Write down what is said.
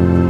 you.